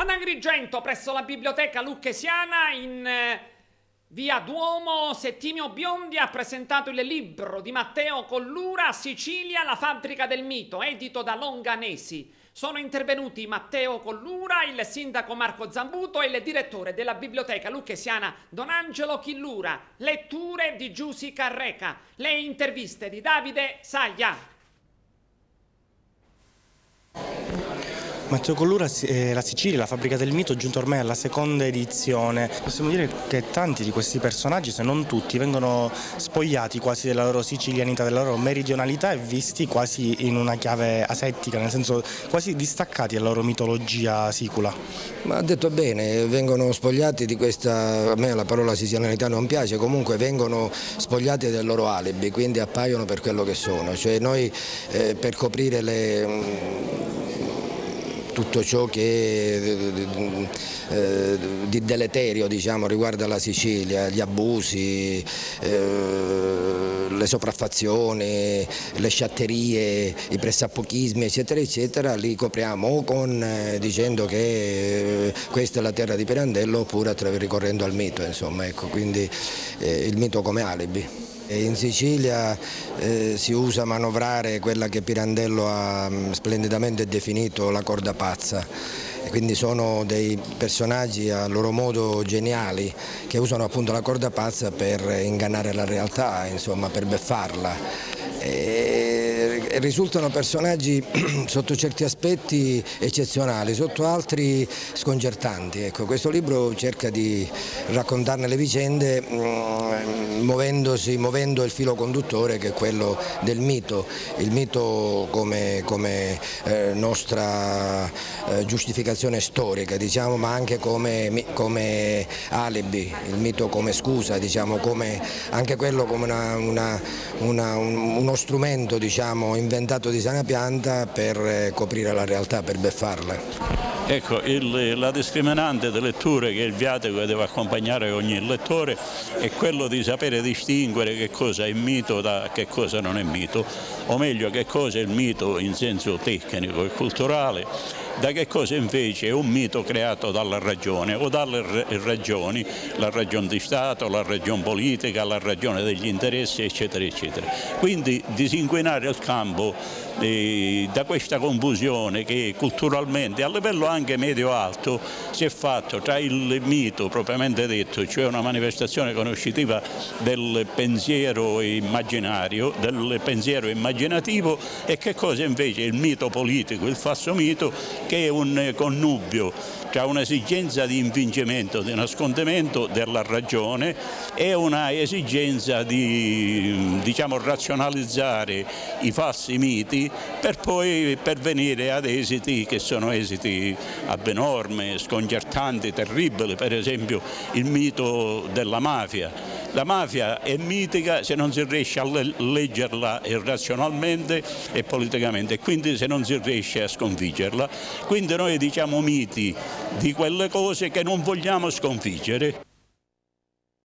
Ad Agrigento, presso la biblioteca lucchesiana, in eh, via Duomo, Settimio Biondi ha presentato il libro di Matteo Collura, Sicilia, la fabbrica del mito, edito da Longanesi. Sono intervenuti Matteo Collura, il sindaco Marco Zambuto e il direttore della biblioteca lucchesiana Don Angelo Chillura. Letture di Giussi Carreca, le interviste di Davide Saglia. Matteo Collura, eh, La Sicilia, la fabbrica del mito, giunto ormai alla seconda edizione. Possiamo dire che tanti di questi personaggi, se non tutti, vengono spogliati quasi della loro sicilianità, della loro meridionalità e visti quasi in una chiave asettica, nel senso quasi distaccati dalla loro mitologia sicula. Ma ha detto bene, vengono spogliati di questa, a me la parola sicilianità non piace, comunque vengono spogliati del loro alibi, quindi appaiono per quello che sono. Cioè noi eh, per coprire le tutto ciò che eh, di deleterio diciamo, riguarda la Sicilia, gli abusi, eh, le sopraffazioni, le sciatterie, i pressappochismi eccetera eccetera, li copriamo o con, eh, dicendo che eh, questa è la terra di Pirandello oppure ricorrendo al mito, insomma, ecco, quindi il mito come alibi. In Sicilia eh, si usa manovrare quella che Pirandello ha mm, splendidamente definito la corda pazza. quindi sono dei personaggi a loro modo geniali che usano appunto la corda pazza per ingannare la realtà, insomma, per beffarla. E risultano personaggi sotto certi aspetti eccezionali, sotto altri sconcertanti. Ecco, questo libro cerca di raccontarne le vicende mm, muovendosi, muovendo il filo conduttore che è quello del mito, il mito come, come eh, nostra eh, giustificazione storica, diciamo, ma anche come, come, alibi, il mito come scusa, diciamo, come, anche quello come una, una, una, uno strumento diciamo, inventato di sana pianta per eh, coprire la realtà, per beffarla. Ecco, il, la discriminante delle letture che il viatico deve accompagnare ogni lettore è quello di sapere distinguere che cosa è mito da che cosa non è mito, o meglio che cosa è il mito in senso tecnico e culturale da che cosa invece è un mito creato dalla ragione o dalle ragioni, la ragione di Stato, la ragione politica, la ragione degli interessi eccetera eccetera. Quindi disinquinare il campo eh, da questa confusione che culturalmente a livello anche medio-alto si è fatto tra il mito propriamente detto, cioè una manifestazione conoscitiva del pensiero immaginario, del pensiero immaginativo e che cosa invece? Il mito politico, il falso mito che è un connubio tra un'esigenza di infingimento, di nascondimento della ragione e una esigenza di diciamo, razionalizzare i falsi miti per poi pervenire ad esiti che sono esiti abnormi, sconcertanti, terribili, per esempio il mito della mafia la mafia è mitica se non si riesce a leggerla razionalmente e politicamente, quindi se non si riesce a sconfiggerla. Quindi noi diciamo miti di quelle cose che non vogliamo sconfiggere.